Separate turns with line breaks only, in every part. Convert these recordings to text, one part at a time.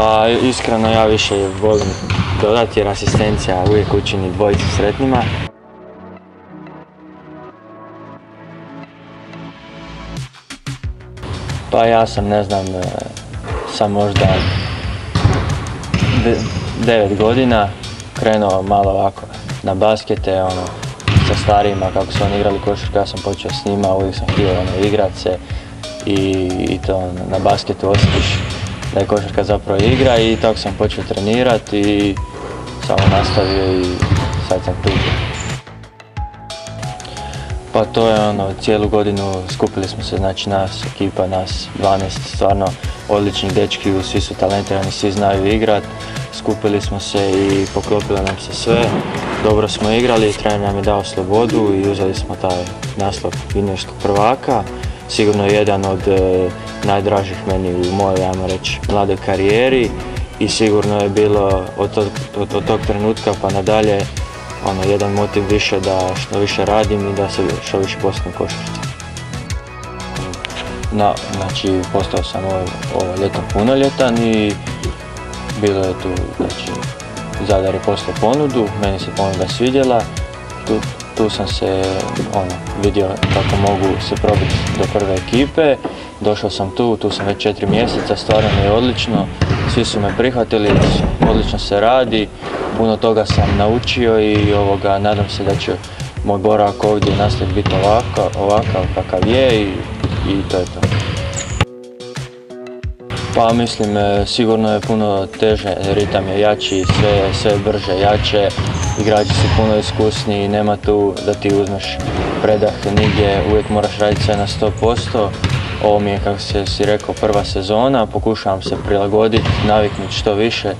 Pa iskreno ja više volim dodati jer asistencija uvijek učini dvojicu sretnima. Pa ja sam ne znam, e, sam možda 9 godina krenuo malo ovako na baskete, ono, sa starijima kako su oni igrali košarku, ja sam počeo s njima, uvijek sam htio ono, igrat se i, i to ono, na basketu osjetiš da je košarka zapravo igra i tako sam počeo trenirati i samo nastavio i sad sam tu. Pa to je ono, cijelu godinu skupili smo se, znači nas, ekipa, nas 12, stvarno odlični dečki, svi su talentirani, svi znaju igrat. Skupili smo se i poklopilo nam se sve. Dobro smo igrali, trener nam je dao slobodu i uzeli smo taj naslov juniorskog prvaka. Sigurno jedan od e, najdražih meni u mojoj, ajmo reći, mladoj karijeri i sigurno je bilo od tog, trenutka pa nadalje ono, jedan motiv više da što više radim i da se što više postavim košarci. Na, znači, postao sam ovo, ovo ljeto punoljetan i bilo je tu, znači, Zadar je poslao ponudu, meni se ponuda svidjela, tu sam se ono, vidio kako mogu se probiti do prve ekipe, došao sam tu, tu sam već četiri mjeseca, stvarno mi je odlično, svi su me prihvatili, odlično se radi, puno toga sam naučio i ovoga, nadam se da će moj boravak ovdje nastaviti biti ovakav, ovakav kakav je i, i to je to. Pa mislim, e, sigurno je puno teže, ritam je jači, sve, sve brže, jače, igrači su puno iskusniji, nema tu da ti uzmeš predah nigdje, uvijek moraš raditi sve na 100%. Ovo mi je, kako si rekao, prva sezona, pokušavam se prilagoditi, naviknuti što više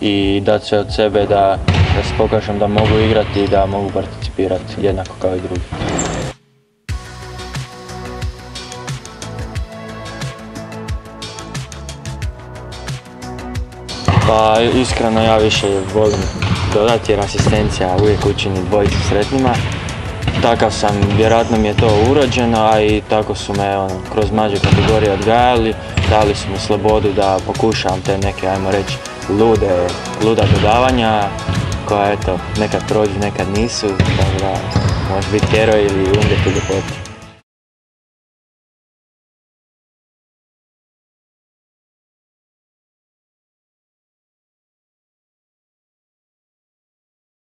i dati sve od sebe da, da se pokažem da mogu igrati i da mogu participirati jednako kao i drugi. Pa iskreno ja više volim dodati jer asistencija uvijek učini dvojicu sretnima. Takav sam, vjerojatno mi je to urođeno, a i tako su me ono, kroz mlađe kategorije odgajali. Dali su mi slobodu da pokušavam te neke, ajmo reći, lude, luda dodavanja koja eto, nekad prođu, nekad nisu, tako da može biti heroj ili umrijeti u ljepoti.